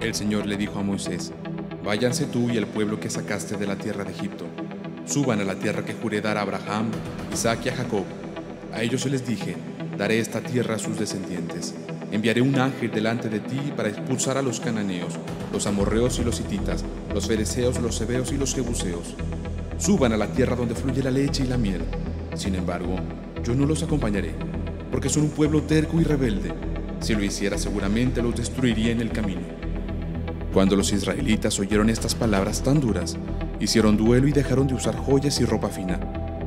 El Señor le dijo a Moisés, Váyanse tú y el pueblo que sacaste de la tierra de Egipto. Suban a la tierra que juré dar a Abraham, Isaac y a Jacob. A ellos se les dije, daré esta tierra a sus descendientes. Enviaré un ángel delante de ti para expulsar a los cananeos, los amorreos y los hititas, los fereceos, los hebeos y los jebuseos. Suban a la tierra donde fluye la leche y la miel. Sin embargo, yo no los acompañaré, porque son un pueblo terco y rebelde. Si lo hiciera seguramente los destruiría en el camino. Cuando los israelitas oyeron estas palabras tan duras, hicieron duelo y dejaron de usar joyas y ropa fina,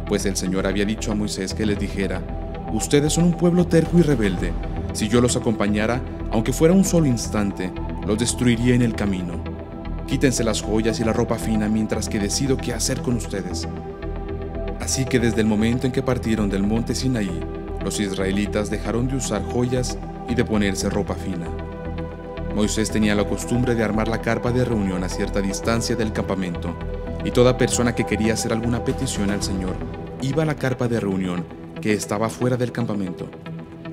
pues el Señor había dicho a Moisés que les dijera, Ustedes son un pueblo terco y rebelde. Si yo los acompañara, aunque fuera un solo instante, los destruiría en el camino. Quítense las joyas y la ropa fina mientras que decido qué hacer con ustedes. Así que desde el momento en que partieron del monte Sinaí, los israelitas dejaron de usar joyas y de ponerse ropa fina. Moisés tenía la costumbre de armar la carpa de reunión a cierta distancia del campamento, y toda persona que quería hacer alguna petición al Señor iba a la carpa de reunión que estaba fuera del campamento.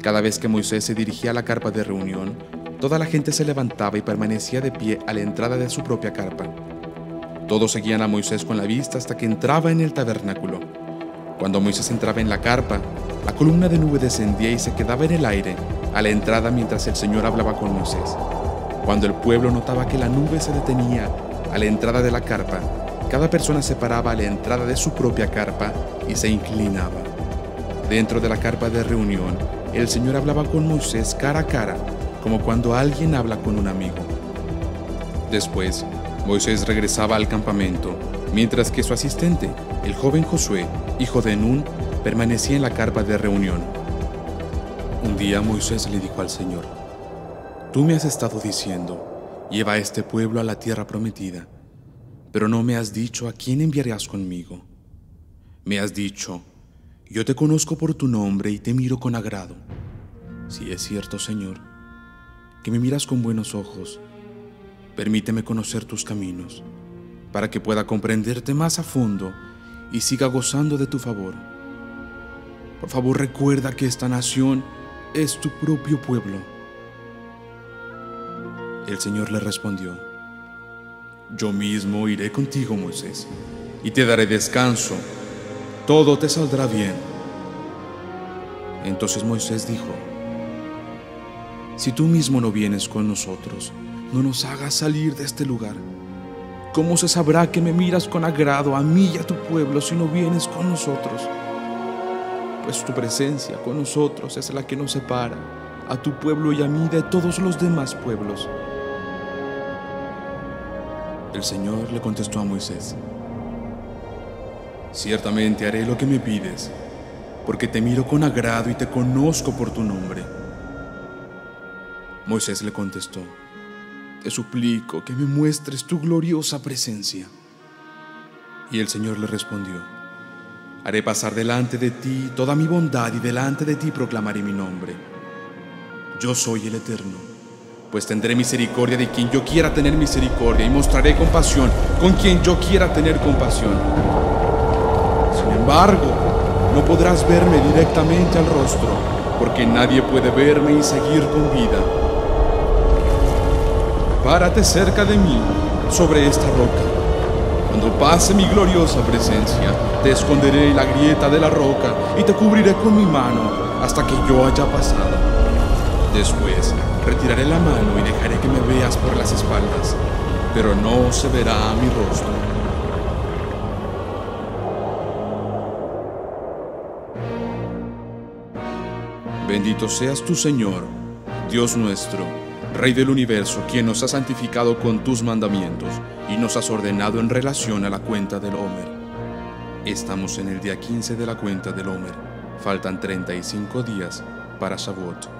Cada vez que Moisés se dirigía a la carpa de reunión, toda la gente se levantaba y permanecía de pie a la entrada de su propia carpa. Todos seguían a Moisés con la vista hasta que entraba en el tabernáculo. Cuando Moisés entraba en la carpa, la columna de nube descendía y se quedaba en el aire a la entrada mientras el Señor hablaba con Moisés. Cuando el pueblo notaba que la nube se detenía a la entrada de la carpa, cada persona se paraba a la entrada de su propia carpa y se inclinaba. Dentro de la carpa de reunión, el Señor hablaba con Moisés cara a cara, como cuando alguien habla con un amigo. Después, Moisés regresaba al campamento, mientras que su asistente, el joven Josué, hijo de Nun, permanecía en la carpa de reunión. Un día Moisés le dijo al Señor, Tú me has estado diciendo, lleva a este pueblo a la tierra prometida, pero no me has dicho a quién enviarás conmigo. Me has dicho, yo te conozco por tu nombre y te miro con agrado. Si es cierto, Señor, que me miras con buenos ojos, permíteme conocer tus caminos, para que pueda comprenderte más a fondo y siga gozando de tu favor. Por favor, recuerda que esta nación es tu propio pueblo el Señor le respondió, Yo mismo iré contigo, Moisés, y te daré descanso. Todo te saldrá bien. Entonces Moisés dijo, Si tú mismo no vienes con nosotros, no nos hagas salir de este lugar. ¿Cómo se sabrá que me miras con agrado a mí y a tu pueblo si no vienes con nosotros? Pues tu presencia con nosotros es la que nos separa a tu pueblo y a mí de todos los demás pueblos. El Señor le contestó a Moisés, Ciertamente haré lo que me pides, porque te miro con agrado y te conozco por tu nombre. Moisés le contestó, Te suplico que me muestres tu gloriosa presencia. Y el Señor le respondió, Haré pasar delante de ti toda mi bondad y delante de ti proclamaré mi nombre. Yo soy el Eterno pues tendré misericordia de quien yo quiera tener misericordia y mostraré compasión con quien yo quiera tener compasión. Sin embargo, no podrás verme directamente al rostro, porque nadie puede verme y seguir con vida. Párate cerca de mí, sobre esta roca. Cuando pase mi gloriosa presencia, te esconderé en la grieta de la roca y te cubriré con mi mano hasta que yo haya pasado. Después retiraré la mano y dejaré que me veas por las espaldas, pero no se verá mi rostro. Bendito seas tu Señor, Dios nuestro, Rey del universo, quien nos ha santificado con tus mandamientos y nos has ordenado en relación a la cuenta del Homer. Estamos en el día 15 de la cuenta del Homer. Faltan 35 días para Shavuot.